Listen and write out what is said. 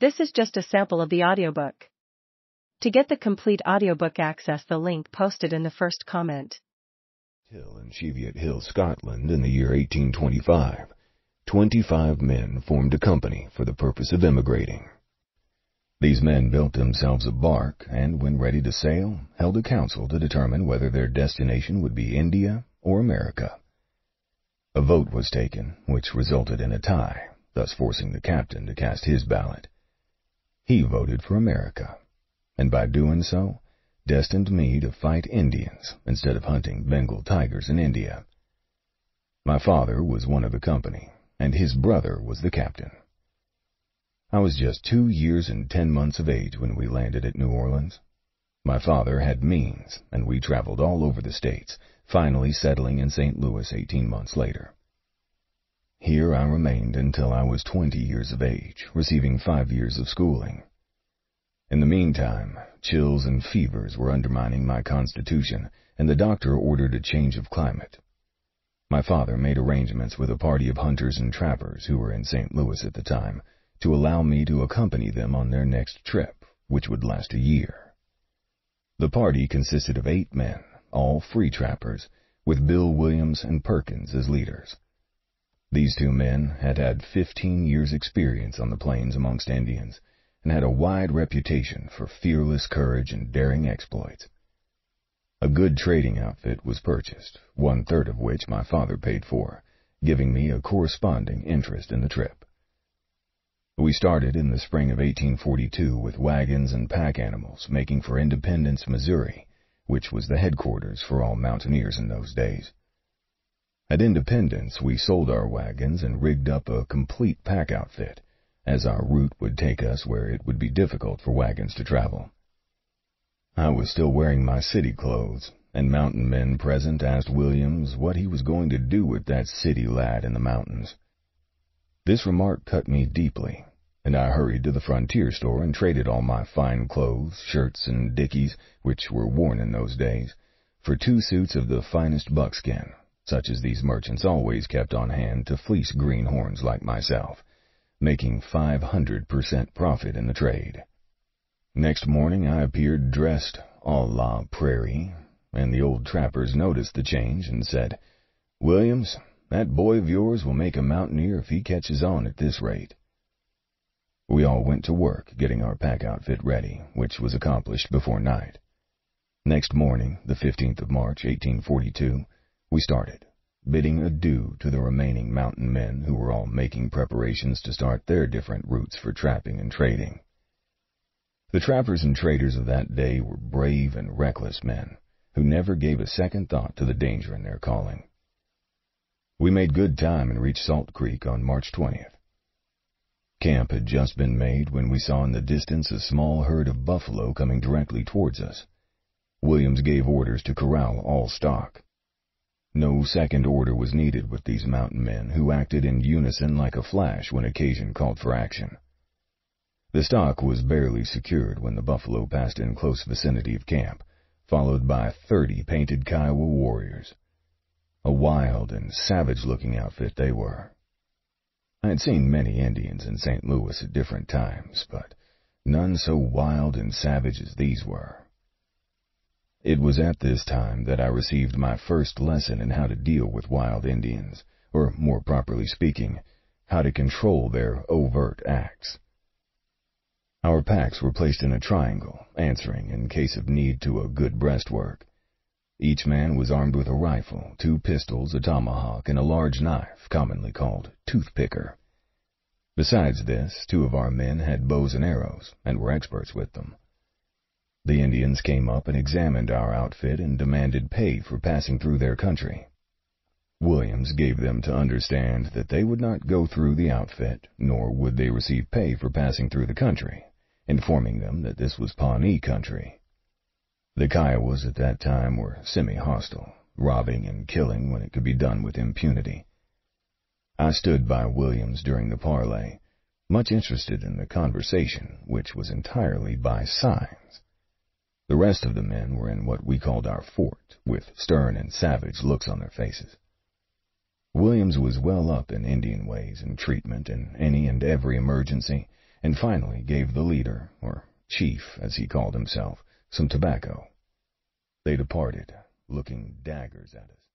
This is just a sample of the audiobook. To get the complete audiobook access the link posted in the first comment. Hill in Cheviot Hill, Scotland in the year 1825. Twenty-five men formed a company for the purpose of emigrating. These men built themselves a bark and, when ready to sail, held a council to determine whether their destination would be India or America. A vote was taken, which resulted in a tie, thus forcing the captain to cast his ballot. He voted for America, and by doing so, destined me to fight Indians instead of hunting Bengal tigers in India. My father was one of the company, and his brother was the captain. I was just two years and ten months of age when we landed at New Orleans. My father had means, and we traveled all over the States, finally settling in St. Louis eighteen months later. Here I remained until I was twenty years of age, receiving five years of schooling. In the meantime, chills and fevers were undermining my constitution, and the doctor ordered a change of climate. My father made arrangements with a party of hunters and trappers who were in St. Louis at the time to allow me to accompany them on their next trip, which would last a year. The party consisted of eight men, all free trappers, with Bill Williams and Perkins as leaders. These two men had had fifteen years' experience on the plains amongst Indians, and had a wide reputation for fearless courage and daring exploits. A good trading outfit was purchased, one-third of which my father paid for, giving me a corresponding interest in the trip. We started in the spring of 1842 with wagons and pack animals, making for Independence, Missouri, which was the headquarters for all mountaineers in those days. At Independence, we sold our wagons and rigged up a complete pack outfit, as our route would take us where it would be difficult for wagons to travel. I was still wearing my city clothes, and mountain men present asked Williams what he was going to do with that city lad in the mountains. This remark cut me deeply, and I hurried to the frontier store and traded all my fine clothes, shirts, and dickies, which were worn in those days, for two suits of the finest buckskin, such as these merchants always kept on hand to fleece greenhorns like myself, making five hundred per cent profit in the trade. Next morning I appeared dressed a la prairie, and the old trappers noticed the change and said, Williams, that boy of yours will make a mountaineer if he catches on at this rate. We all went to work getting our pack outfit ready, which was accomplished before night. Next morning, the 15th of March, 1842, we started, bidding adieu to the remaining mountain men who were all making preparations to start their different routes for trapping and trading. The trappers and traders of that day were brave and reckless men who never gave a second thought to the danger in their calling. We made good time and reached Salt Creek on March 20th. Camp had just been made when we saw in the distance a small herd of buffalo coming directly towards us. Williams gave orders to corral all stock. No second order was needed with these mountain men, who acted in unison like a flash when occasion called for action. The stock was barely secured when the buffalo passed in close vicinity of camp, followed by thirty painted Kiowa warriors. A wild and savage-looking outfit they were. I had seen many Indians in St. Louis at different times, but none so wild and savage as these were. It was at this time that I received my first lesson in how to deal with wild Indians, or more properly speaking, how to control their overt acts. Our packs were placed in a triangle, answering, in case of need, to a good breastwork. Each man was armed with a rifle, two pistols, a tomahawk, and a large knife, commonly called toothpicker. Besides this, two of our men had bows and arrows, and were experts with them. The Indians came up and examined our outfit and demanded pay for passing through their country. Williams gave them to understand that they would not go through the outfit, nor would they receive pay for passing through the country, informing them that this was Pawnee country the Kiowas at that time were semi-hostile, robbing and killing when it could be done with impunity. I stood by Williams during the parley, much interested in the conversation, which was entirely by signs. The rest of the men were in what we called our fort, with stern and savage looks on their faces. Williams was well up in Indian ways and treatment in any and every emergency, and finally gave the leader, or chief as he called himself, some tobacco. They departed, looking daggers at us.